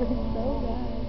We're so bad.